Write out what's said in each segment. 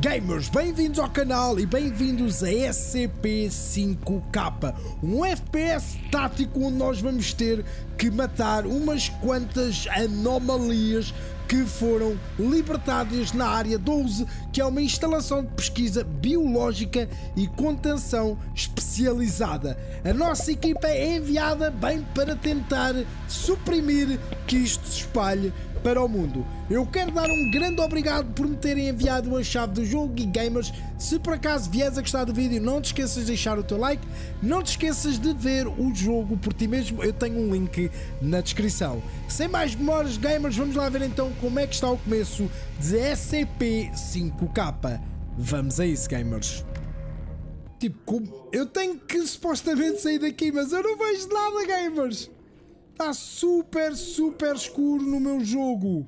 Gamers, bem-vindos ao canal e bem-vindos a SCP-5K, um FPS tático onde nós vamos ter que matar umas quantas anomalias que foram libertadas na área 12, que é uma instalação de pesquisa biológica e contenção especializada. A nossa equipa é enviada bem para tentar suprimir que isto se espalhe para o mundo. Eu quero dar um grande obrigado por me terem enviado a chave do jogo e gamers. Se por acaso vieres a gostar do vídeo, não te esqueças de deixar o teu like. Não te esqueças de ver o jogo por ti mesmo. Eu tenho um link na descrição. Sem mais memórias, gamers, vamos lá ver então como é que está o começo de SCP-5K. Vamos a isso, gamers. Tipo, como... eu tenho que supostamente sair daqui, mas eu não vejo nada, gamers. Está super, super escuro no meu jogo.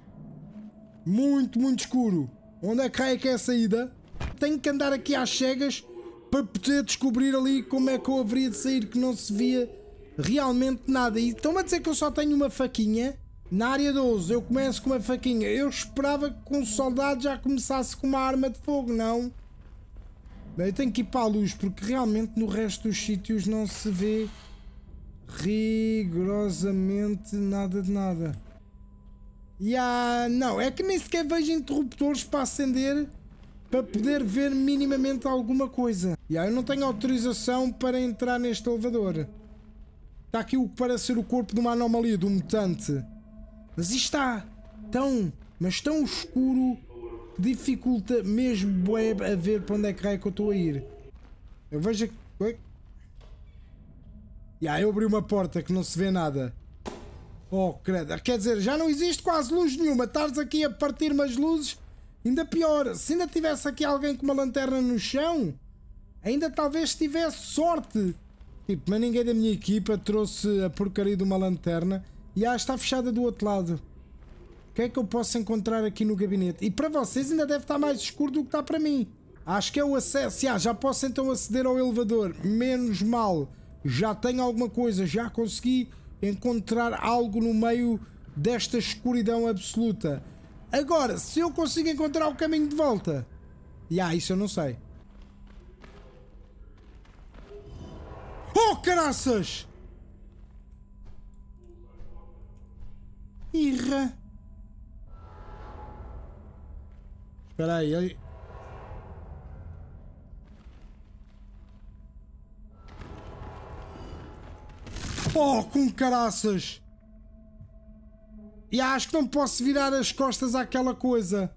Muito, muito escuro. Onde é que é que é a saída? Tenho que andar aqui às cegas para poder descobrir ali como é que eu haveria de sair que não se via realmente nada. E estão-me a dizer que eu só tenho uma faquinha. Na área 12 eu começo com uma faquinha. Eu esperava que um soldado já começasse com uma arma de fogo, não? Bem, eu tenho que ir para a luz porque realmente no resto dos sítios não se vê rigorosamente nada de nada. E há... não, é que nem sequer vejo interruptores para acender para poder ver minimamente alguma coisa. E aí eu não tenho autorização para entrar neste elevador. Está aqui o que parece ser o corpo de uma anomalia, de um mutante. Mas isto está tão, mas tão escuro que dificulta mesmo a ver para onde é que é que eu estou a ir. Eu vejo aqui... E aí eu abri uma porta que não se vê nada. Oh, credo. Quer dizer, já não existe quase luz nenhuma. Estares aqui a partir umas luzes, ainda pior. Se ainda tivesse aqui alguém com uma lanterna no chão, ainda talvez tivesse sorte. Tipo, mas ninguém da minha equipa trouxe a porcaria de uma lanterna e ah, está fechada do outro lado. O que é que eu posso encontrar aqui no gabinete? E para vocês ainda deve estar mais escuro do que está para mim. Acho que é o acesso. Ah, já posso então aceder ao elevador. Menos mal já tenho alguma coisa, já consegui encontrar algo no meio desta escuridão absoluta. Agora, se eu consigo encontrar o caminho de volta, e ah, isso eu não sei. Oh, caraças! Irra! Espera aí, Oh, com caraças! E acho que não posso virar as costas àquela coisa.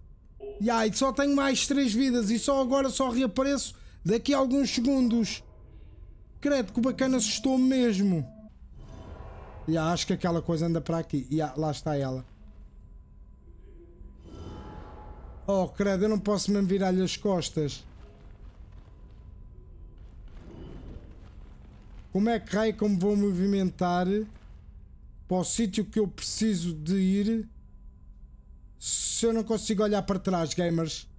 E ai, só tenho mais três vidas e só agora só reapareço daqui a alguns segundos. Credo que o bacana assustou-me mesmo. E acho que aquela coisa anda para aqui. E lá está ela. Oh, credo, eu não posso mesmo virar-lhe as costas. Como é que raio como vou movimentar para o sítio que eu preciso de ir se eu não consigo olhar para trás, gamers?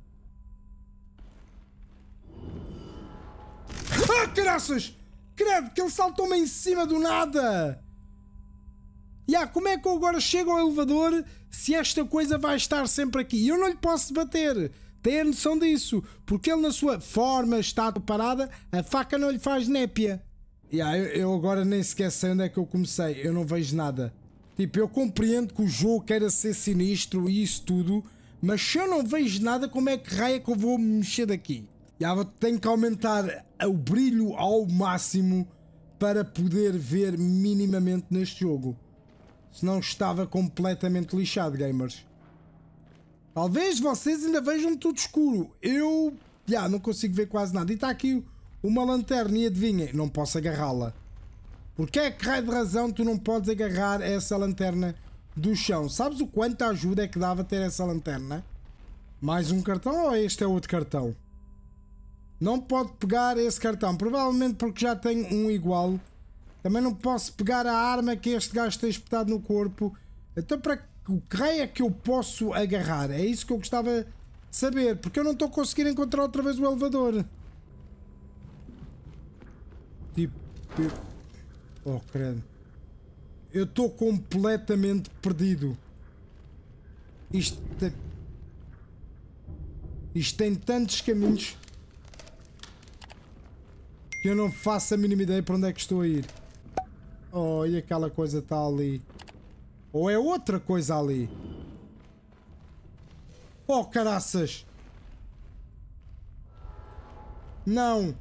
Ah, caraças! Credo, que ele saltou-me em cima do nada! Yeah, como é que eu agora chego ao elevador se esta coisa vai estar sempre aqui? Eu não lhe posso bater. Tenha noção disso. Porque ele, na sua forma, está parada, a faca não lhe faz népia. Yeah, eu, eu agora nem sequer sei onde é que eu comecei, eu não vejo nada. Tipo, eu compreendo que o jogo queira ser sinistro e isso tudo, mas se eu não vejo nada, como é que raia que eu vou me mexer daqui? Yeah, tenho que aumentar o brilho ao máximo para poder ver minimamente neste jogo. Senão estava completamente lixado, gamers. Talvez vocês ainda vejam tudo escuro. Eu já yeah, não consigo ver quase nada. E está aqui uma lanterna e adivinhem, não posso agarrá-la. Porquê é que raio de razão tu não podes agarrar essa lanterna do chão? Sabes o quanto ajuda é que dava ter essa lanterna? Mais um cartão ou este é outro cartão? Não pode pegar esse cartão, provavelmente porque já tenho um igual. Também não posso pegar a arma que este gajo tem espetado no corpo. Então para o que raio é que eu posso agarrar? É isso que eu gostava de saber, porque eu não estou a conseguir encontrar outra vez o elevador. Tipo. Eu... Oh, credo. Eu estou completamente perdido. Isto. Isto tem tantos caminhos que eu não faço a mínima ideia para onde é que estou a ir. Oh, e aquela coisa está ali. Ou é outra coisa ali. Oh, caraças! Não!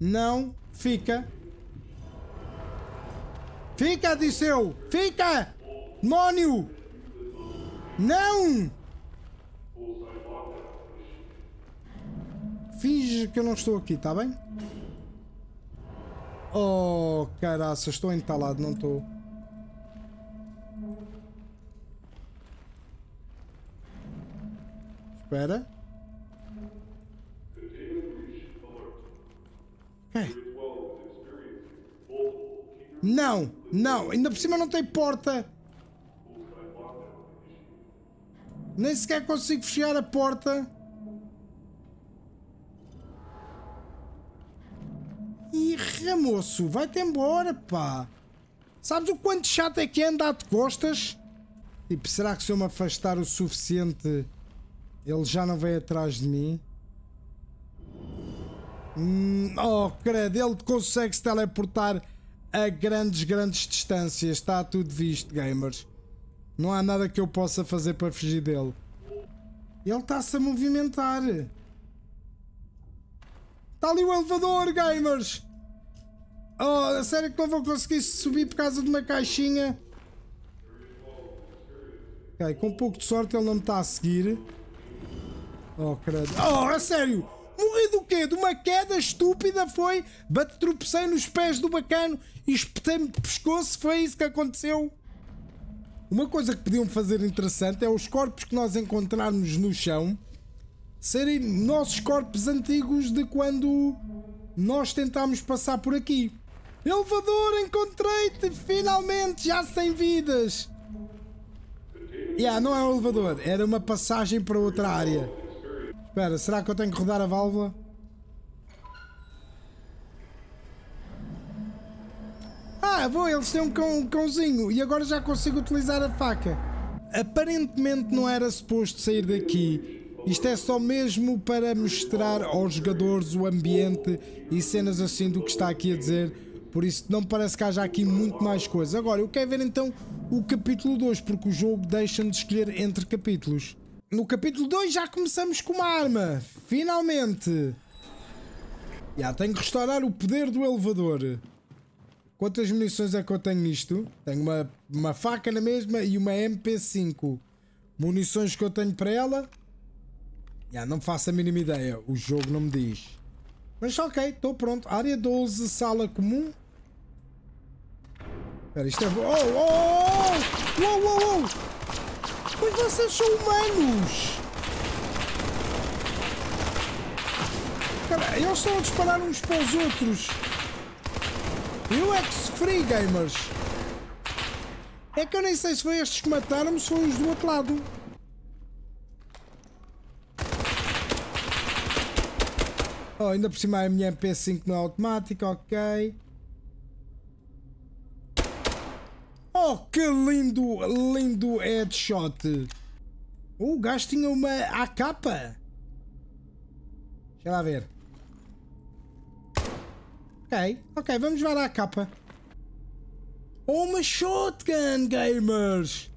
Não! Fica! Fica, disse eu! Fica! Demónio! Não! Finge que eu não estou aqui, está bem? Oh, caraça, estou entalado, não estou. Espera. Okay. Não, não, ainda por cima não tem porta. Nem sequer consigo fechar a porta. Ih, ramoço, vai-te embora, pá. Sabes o quanto chato é que é andar de costas? Tipo, será que se eu me afastar o suficiente ele já não vem atrás de mim? Hum, oh, credo, ele consegue se teleportar a grandes, grandes distâncias. Está tudo visto, gamers. Não há nada que eu possa fazer para fugir dele. Ele está-se a movimentar. Está ali o elevador, gamers! Oh, sério que não vou conseguir subir por causa de uma caixinha? Ok, com um pouco de sorte ele não me está a seguir. Oh, credo. Oh, a sério! Morri do quê? De uma queda estúpida foi? Bate tropecei nos pés do bacano e espetei-me de pescoço. Foi isso que aconteceu? Uma coisa que podiam fazer interessante é os corpos que nós encontrarmos no chão serem nossos corpos antigos de quando nós tentámos passar por aqui. Elevador, encontrei-te! Finalmente, já sem vidas! Yeah, não é um elevador, era uma passagem para outra área. Espera, será que eu tenho que rodar a válvula? Ah, vou, eles têm um, cão, um cãozinho e agora já consigo utilizar a faca. Aparentemente não era suposto sair daqui. Isto é só mesmo para mostrar aos jogadores o ambiente e cenas assim do que está aqui a dizer. Por isso não parece que haja aqui muito mais coisa. Agora, eu quero ver então o capítulo 2, porque o jogo deixa-me de escolher entre capítulos. No capítulo 2 já começamos com uma arma. Finalmente. Já tenho que restaurar o poder do elevador. Quantas munições é que eu tenho nisto? Tenho uma, uma faca na mesma e uma MP5. Munições que eu tenho para ela? Já não faço a mínima ideia. O jogo não me diz. Mas ok, estou pronto. Área 12, sala comum. Espera, isto é... Oh, oh, oh! Uou, uou, uou! Mas vocês são humanos! Cara, eles estão a disparar uns para os outros. Eu é que sofri, gamers. É que eu nem sei se foi estes que mataram se foi os do outro lado. Oh, ainda por cima a minha MP5 não é automática, ok. Oh, que lindo, lindo headshot. O gajo tinha uma AK. Deixa lá ver. Ok, ok, vamos ver a capa. Oh, uma shotgun, gamers!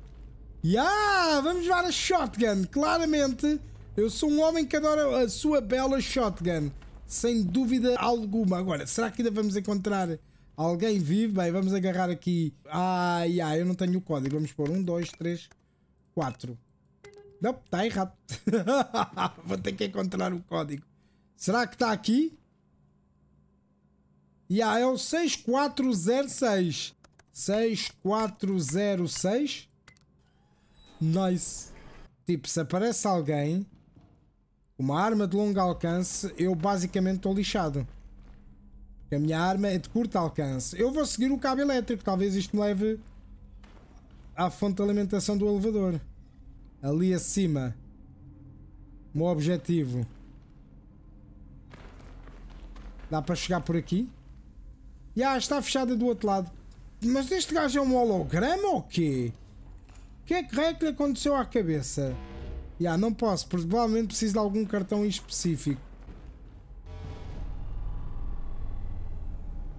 Yeah, vamos ver a shotgun. Claramente, eu sou um homem que adora a sua bela shotgun. Sem dúvida alguma. Agora, será que ainda vamos encontrar Alguém vive? Bem, vamos agarrar aqui. Ai, ai, eu não tenho o código. Vamos pôr 1, 2, 3, 4. Não, está errado. Vou ter que encontrar o código. Será que está aqui? E yeah, é o 6406. 6406. Nice. Tipo, se aparece alguém com uma arma de longo alcance, eu basicamente estou lixado a minha arma é de curto alcance. Eu vou seguir o cabo elétrico, talvez isto me leve à fonte de alimentação do elevador. Ali acima. O meu objetivo. Dá para chegar por aqui? Já, está fechada do outro lado. Mas este gajo é um holograma ou quê? O que é que, é que lhe aconteceu à cabeça? Yeah, não posso, provavelmente preciso de algum cartão específico.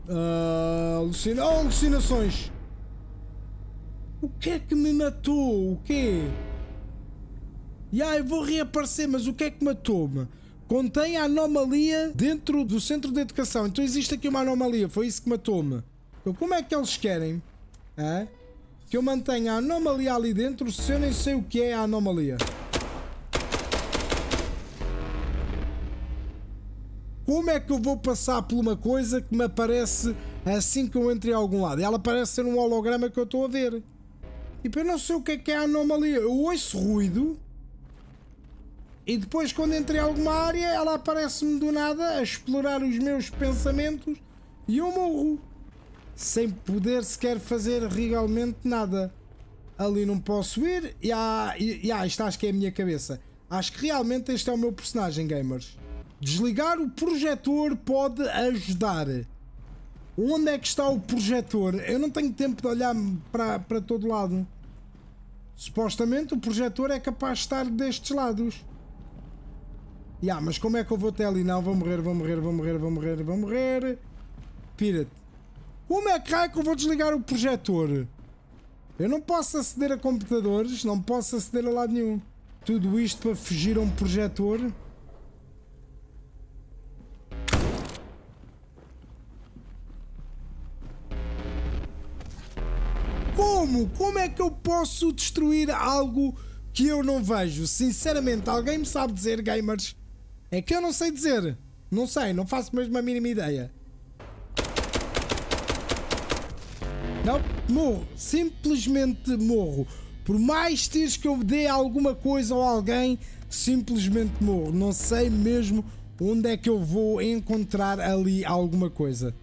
Uh, alucina... Oh, alucinações! O que é que me matou? O quê? Yeah, eu vou reaparecer, mas o que é que matou-me? Contém a anomalia dentro do centro de educação. Então existe aqui uma anomalia, foi isso que matou-me. Então como é que eles querem é? que eu mantenha a anomalia ali dentro se eu nem sei o que é a anomalia? Como é que eu vou passar por uma coisa que me aparece assim que eu entro em algum lado? Ela parece ser um holograma que eu estou a ver. Tipo, eu não sei o que é que é a anomalia. Eu ouço ruído. E depois, quando entrei em alguma área, ela aparece-me do nada a explorar os meus pensamentos e eu morro. Sem poder sequer fazer realmente nada. Ali não posso ir. E, ah, e, e ah, isto acho que é a minha cabeça. Acho que realmente este é o meu personagem, gamers. Desligar o projetor pode ajudar. Onde é que está o projetor? Eu não tenho tempo de olhar para, para todo lado. Supostamente o projetor é capaz de estar destes lados. Ya, yeah, mas como é que eu vou até ali? Não, vou morrer, vou morrer, vou morrer, vou morrer, vou morrer. Pira-te. Como é que, é que eu vou desligar o projetor? Eu não posso aceder a computadores, não posso aceder a lado nenhum. Tudo isto para fugir a um projetor. Como? Como é que eu posso destruir algo que eu não vejo? Sinceramente, alguém me sabe dizer, gamers? É que eu não sei dizer. Não sei, não faço mesmo a mínima ideia. Não, morro. Simplesmente morro. Por mais tiros que eu dê alguma coisa ou alguém, simplesmente morro. Não sei mesmo onde é que eu vou encontrar ali alguma coisa.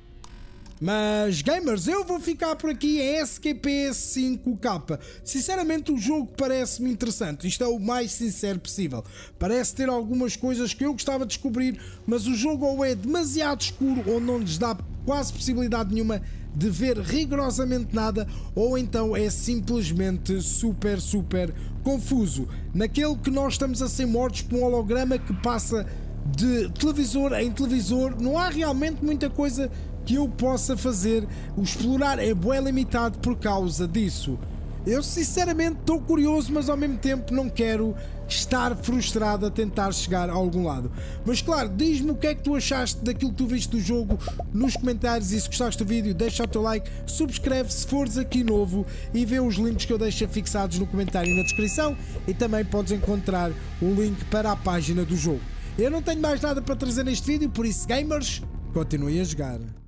Mas gamers, eu vou ficar por aqui em SQP5K. Sinceramente, o jogo parece-me interessante. Isto é o mais sincero possível. Parece ter algumas coisas que eu gostava de descobrir, mas o jogo ou é demasiado escuro ou não lhes dá quase possibilidade nenhuma de ver rigorosamente nada, ou então é simplesmente super, super confuso. Naquele que nós estamos a ser mortos por um holograma que passa de televisor em televisor, não há realmente muita coisa que eu possa fazer. O explorar é bem limitado por causa disso. Eu sinceramente estou curioso, mas ao mesmo tempo não quero estar frustrado a tentar chegar a algum lado. Mas claro, diz-me o que é que tu achaste daquilo que tu viste do jogo nos comentários e se gostaste do vídeo deixa o teu like, subscreve se fores aqui novo e vê os links que eu deixo fixados no comentário e na descrição e também podes encontrar o link para a página do jogo. Eu não tenho mais nada para trazer neste vídeo, por isso gamers, continuem a jogar.